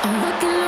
I'm looking.